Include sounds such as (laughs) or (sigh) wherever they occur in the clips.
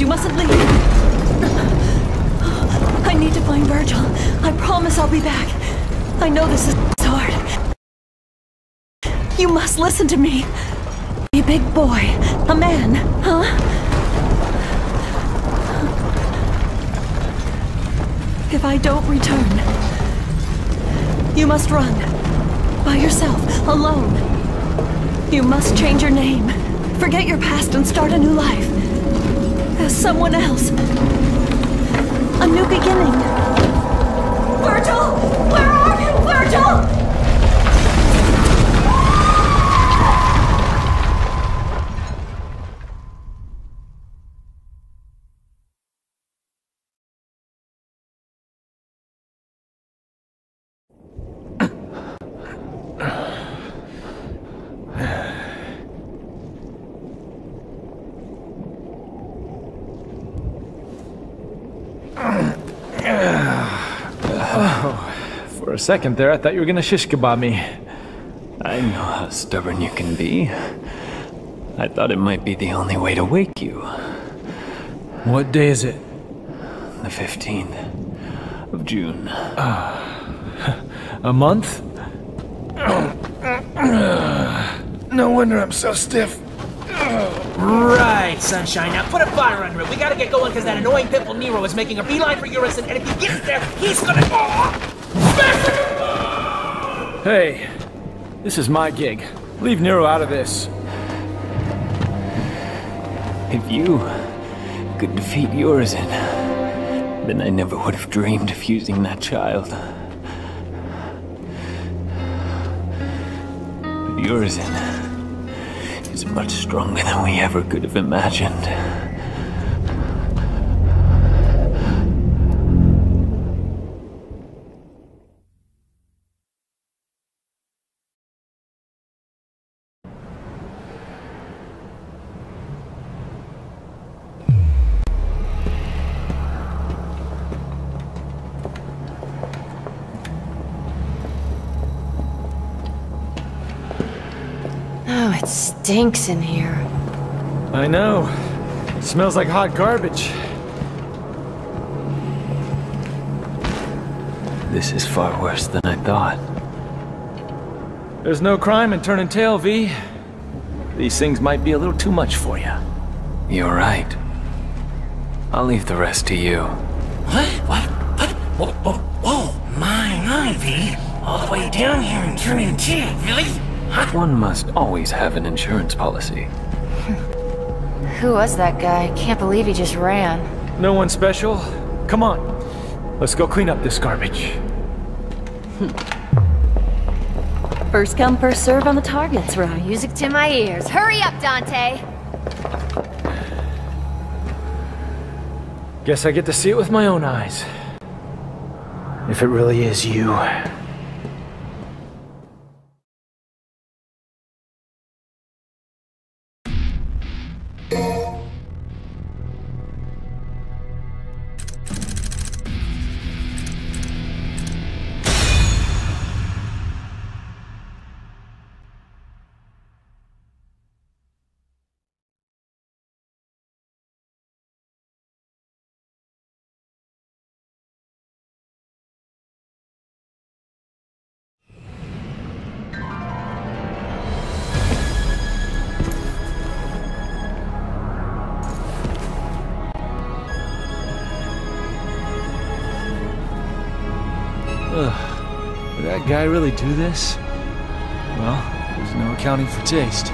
You mustn't leave. I need to find Virgil. I promise I'll be back. I know this is hard. You must listen to me. Be a big boy. A man. Huh? If I don't return, you must run. By yourself. Alone. You must change your name. Forget your past and start a new life. As someone else. A new beginning. Virgil! Where are you, Virgil? For a second there, I thought you were gonna shish kebab me. I know how stubborn you can be. I thought it might be the only way to wake you. What day is it? The 15th of June. Ah. A month? (coughs) No wonder I'm so stiff. Right, Sunshine. Now put a fire under it. We gotta get going because that annoying pimple Nero is making a beeline for Urizen, and if he gets there, he's gonna. Oh! Hey, this is my gig. Leave Nero out of this. If you could defeat Urizen, then I never would have dreamed of using that child. But Urizen is much stronger than we ever could have imagined. Stinks in here. I know. smells like hot garbage. This is far worse than I thought. There's no crime in turning tail, V. These things might be a little too much for you. You're right. I'll leave the rest to you. What? What? What? Whoa, whoa, whoa. My, my, V. All the way down here and turning tail, really? One must always have an insurance policy. Who was that guy? Can't believe he just ran. No one special? Come on. Let's go clean up this garbage. First come, first serve on the targets, right? Music to my ears. Hurry up, Dante! Guess I get to see it with my own eyes. If it really is you. That guy really do this? Well, there's no accounting for taste.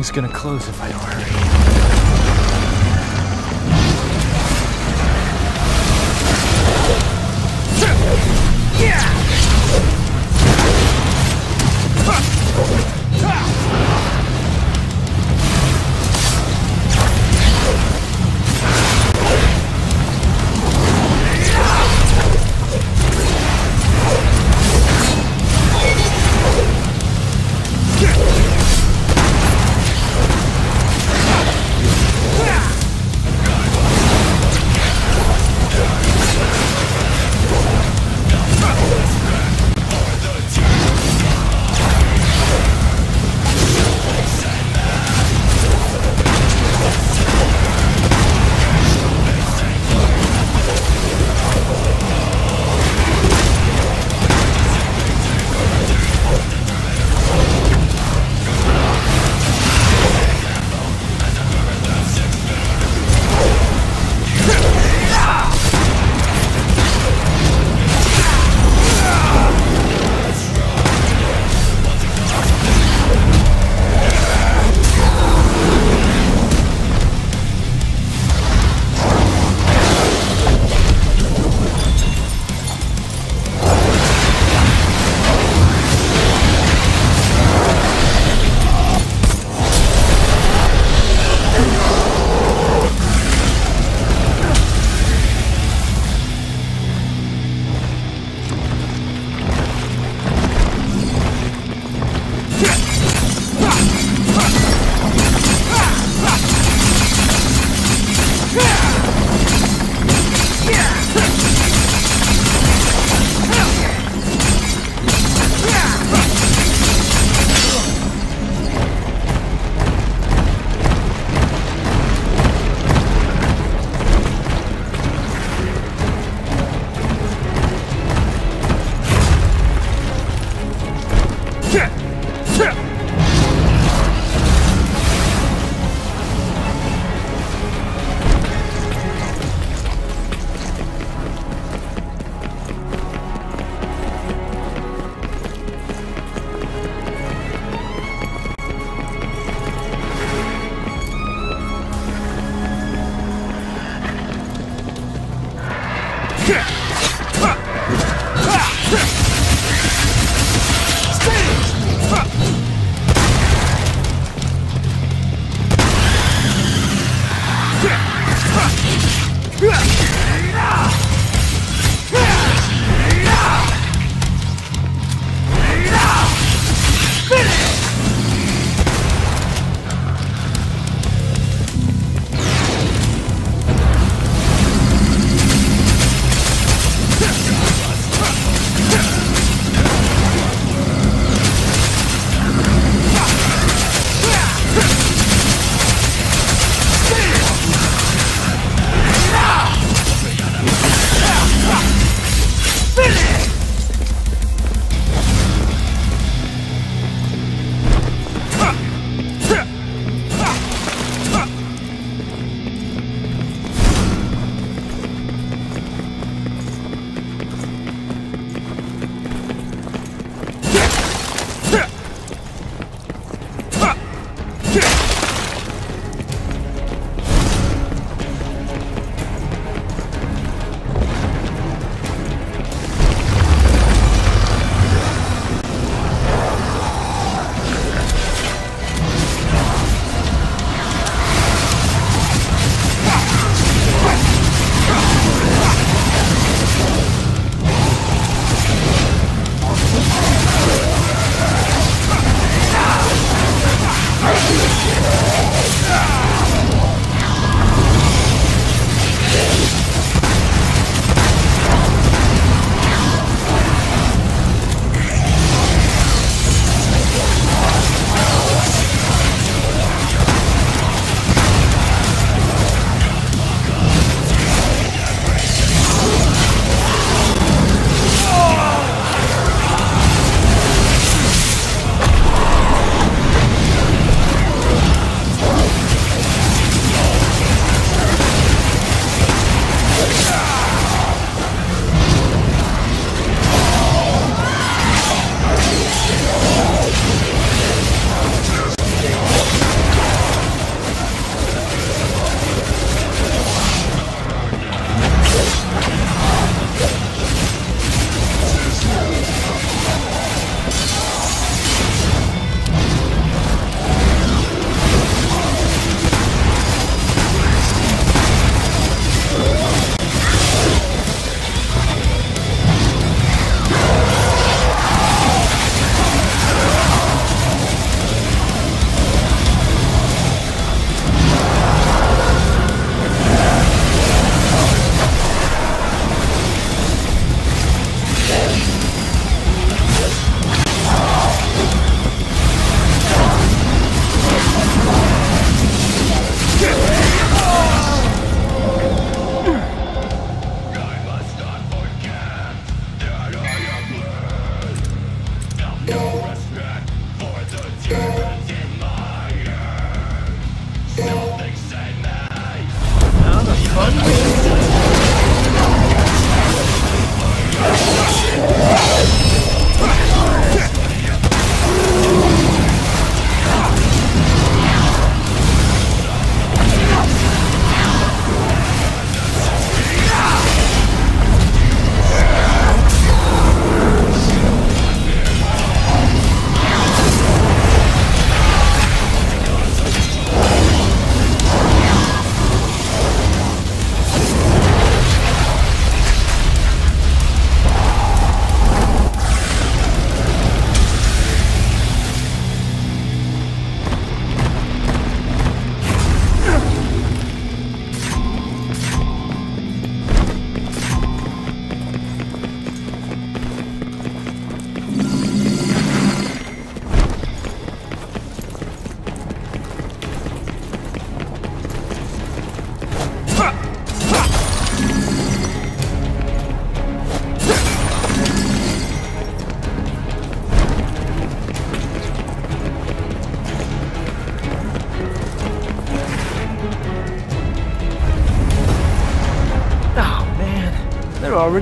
Thing's gonna close if I don't hurry.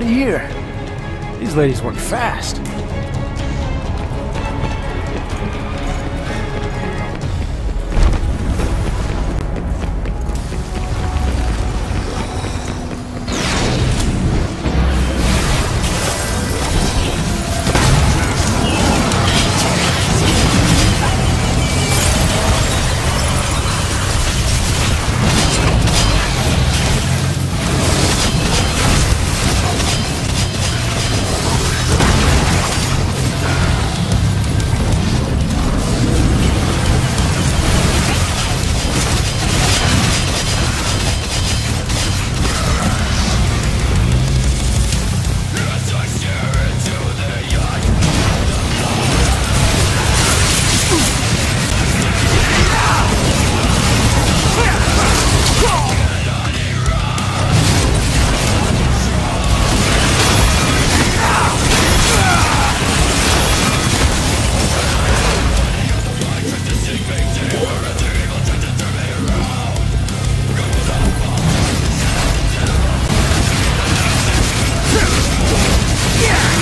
Here. These ladies work fast.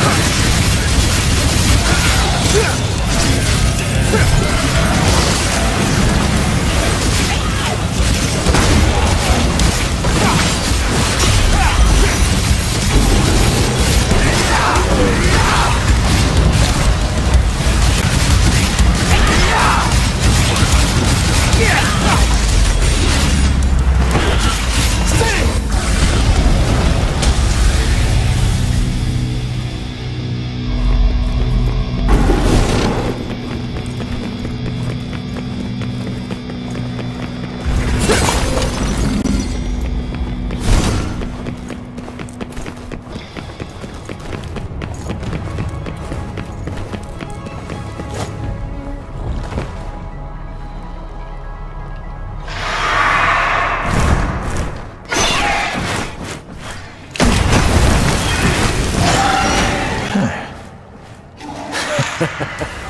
Yep, I'll find something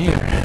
here.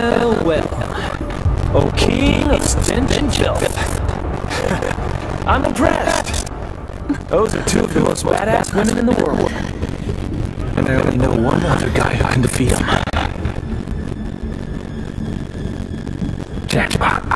Well, well. O king of stench and filth. (laughs) I'm impressed. Those are two of the most badass women in the world. And I only know one other guy who can defeat them. Jackpot.